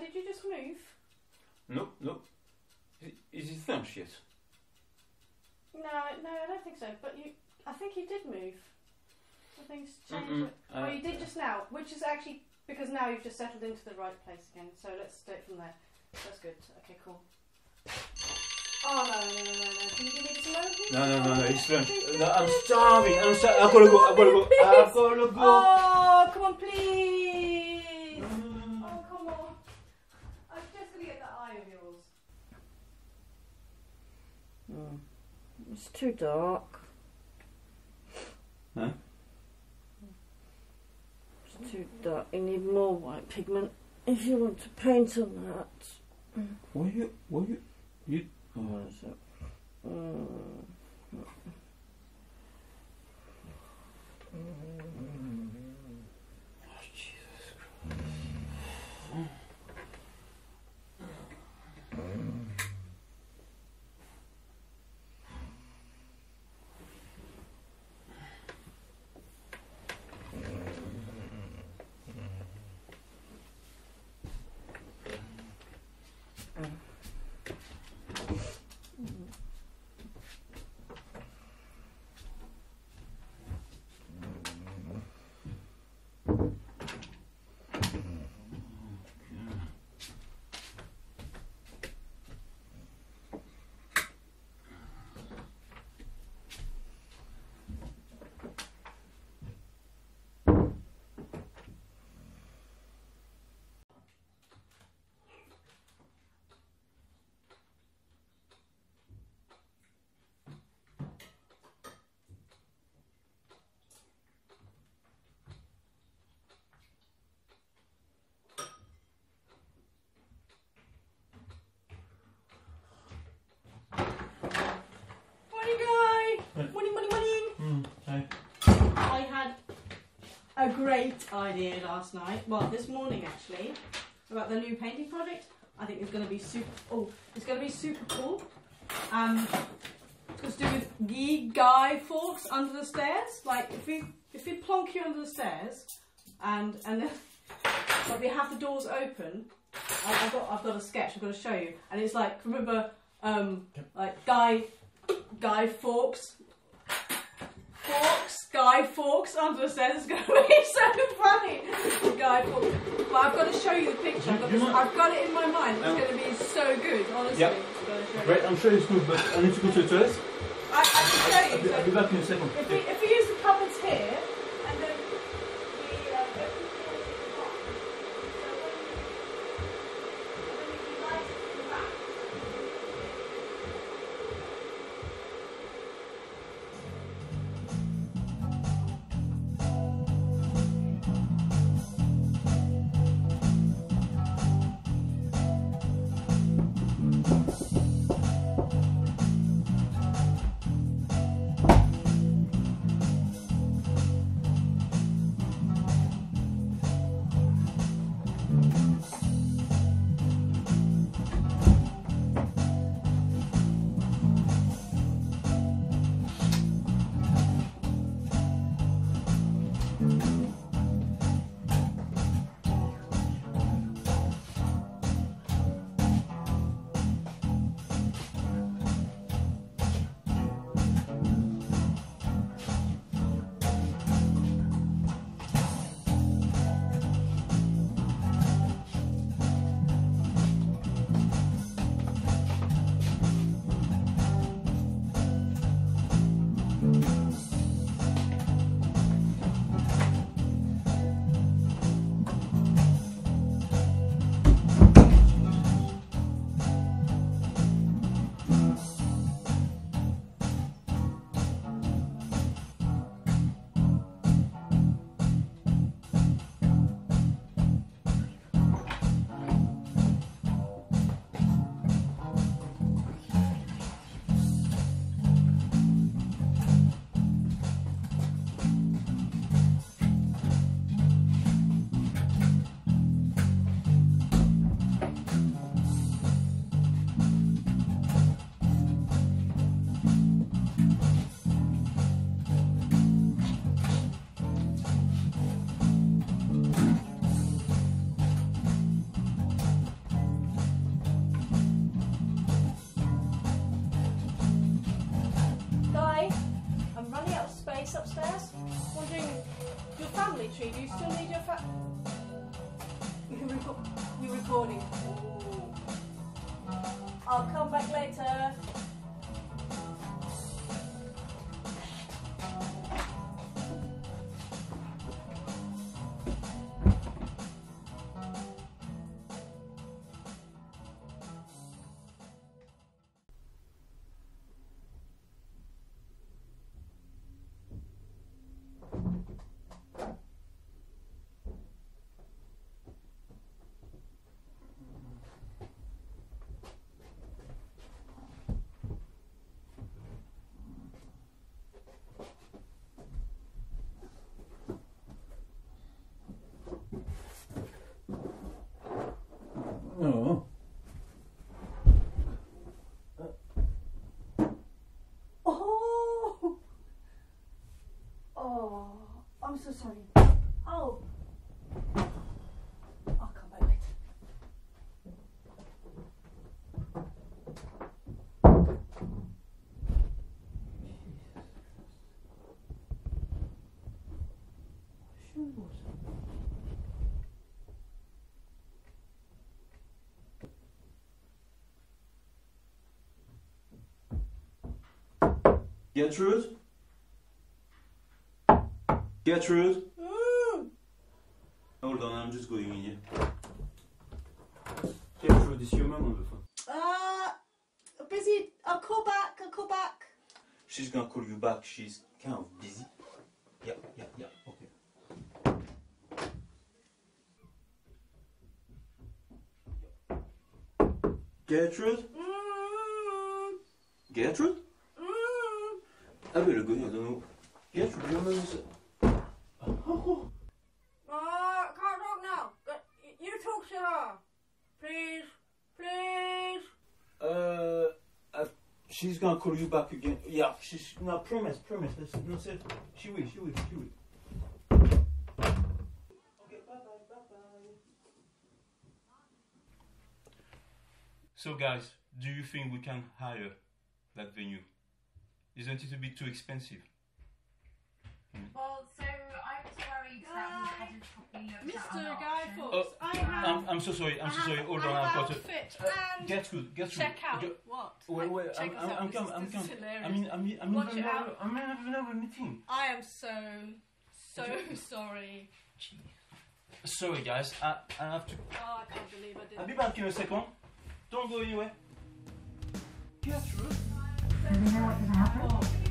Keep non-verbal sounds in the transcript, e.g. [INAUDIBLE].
did you just move? No, no. Is, is it thumbs yet? No, no, I don't think so. But you, I think you did move. Something's changed. Mm-mm. oh, Uh, you did just now, which is actually because now you've just settled into the right place again. So let's do it from there. That's good. Okay, cool. Oh no, no, no, no, no! Can you give me moment, please? No, no, no, no, it's. Please, No, I'm starving. I'm starving. I've got to go. I've got to go. I've got to go. Oh, come on, please! Mm. Oh, come on! I'm just gonna get that eye of yours. Hmm. It's too dark. Huh? It's too dark. You need more white pigment if you want to paint on that. Were you? Were you? You? Oh. What is it? Mm. Oh, Morning, guy. Morning, morning, morning. Mm, hey. I had a great idea last night. Well, this morning actually, about the new painting project. I think it's going to be super. Oh, it's going to be super cool. Um, it's to do with ye Guy Fawkes under the stairs. Like if we if we plonk you under the stairs, and and then [LAUGHS] but we have the doors open. I, I've got I've got a sketch. I've got to show you, and it's like remember um like guy Guy Fawkes Fawkes, Guy Fawkes under stairs is going to be so funny. Guy Fawkes. But I've got to show you the picture. I've got, this, I've got it in my mind. It's Um, going to be so good, honestly. Yep. I've got to show you. Great, I'm sure it's good, but I need to go to the toilet. I, I can show I'll you. be, I'll be back in a second. if, we, if we upstairs, wondering your family tree. Do you still need your fa? [LAUGHS] We're recording. Ooh. I'll come back later. Oh. Oh. Oh. I'm so sorry. Oh. I'll come back later. Gertrude? Gertrude? Hold on, I'm just going in here. Gertrude, is your mum on the phone? Uh, busy. I'll call back. I'll call back. She's gonna call you back. She's kind of busy. Yeah, yeah, yeah. Okay. Gertrude? Mm, Gertrude? Ah, mais le gars, I don't know. Gertrude, your mum is. Oh. Uh, can't talk now. You talk to her. Please. Please. Uh, uh, she's gonna call you back again. Yeah, she's no promise, promise. Let's no say she will, she will, she will. Okay, bye bye, bye bye. So, guys, do you think we can hire that venue? Isn't it a bit too expensive? Well, so I was worried that we hadn't properly looked at Mr. other Guy options. Fawkes, Oh, I have. I'm, I'm so sorry. I'm so sorry. Hold on, I've got to. outfit Uh, and Gertrude, Gertrude. check out. Ge- what? Wait, wait. Check I'm, I'm, out. I'm coming. I'm this coming. I mean, I'm, I'm, Watch I'm, it I'm, out. I'm having another meeting. I am so, so sorry. Sorry, guys. I, I have to. Oh, I can't believe I did. I'll be back in a second. Don't go anywhere. We know what? Oh. Look,